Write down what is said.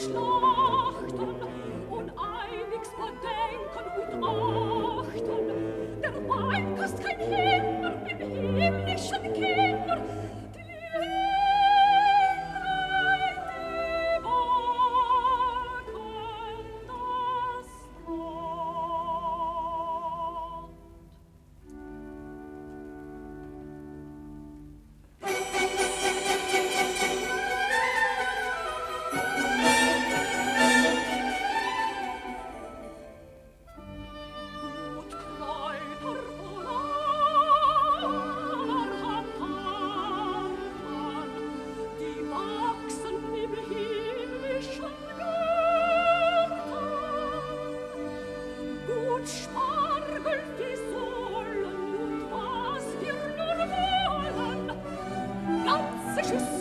Krishna. Tschüss.